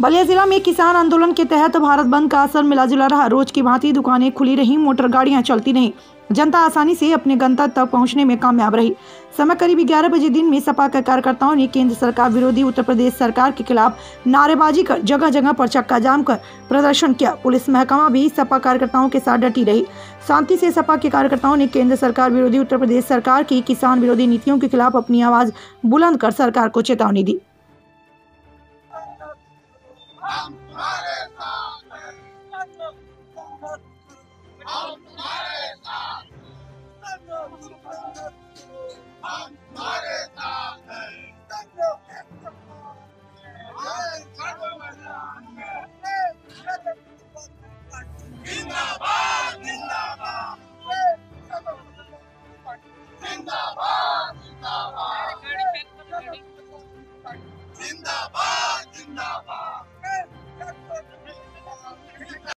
बलिया जिला में किसान आंदोलन के तहत भारत बंद का असर मिला जुला रहा। रोज की भांति दुकानें खुली रही, मोटर गाड़ियाँ चलती नहीं। जनता आसानी से अपने गंतव्य तक पहुँचने में कामयाब रही। समय करीब ग्यारह बजे दिन में सपा के कार्यकर्ताओं ने केंद्र सरकार विरोधी उत्तर प्रदेश सरकार के खिलाफ नारेबाजी कर जगह जगह पर चक्का जाम कर प्रदर्शन किया। पुलिस महकमा भी सपा कार्यकर्ताओं के साथ डटी रही। शांति से सपा के कार्यकर्ताओं ने केंद्र सरकार विरोधी उत्तर प्रदेश सरकार की किसान विरोधी नीतियों के खिलाफ अपनी आवाज़ बुलंद कर सरकार को चेतावनी दी। Zindabad! Zindabad! Zindabad!